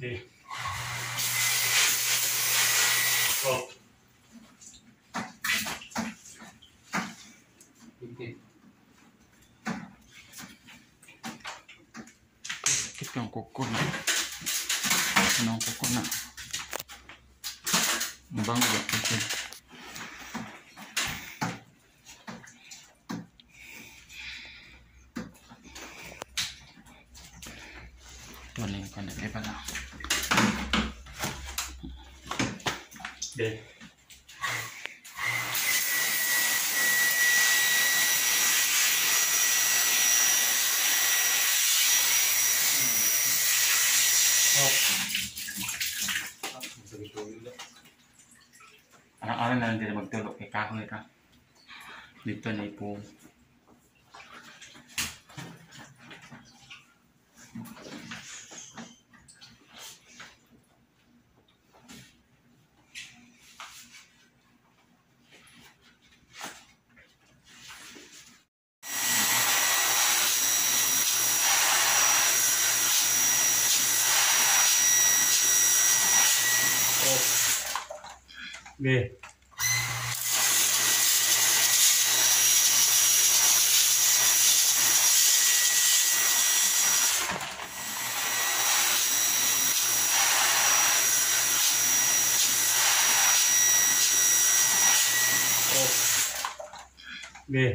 Lê. Pronto. Aqui é um cocô, não? Não, cocô não. Um banco aqui. Kunin ko na iba na. Okay. Araw-araw na lang din magtulog eh, kay kahoy ka. Dito na ipong. ghê. Ghê.